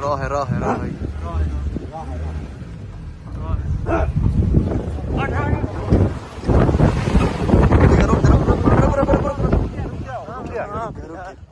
راهي راهي راهي روح روح روح روح روح روح روح روح روح روح روح روح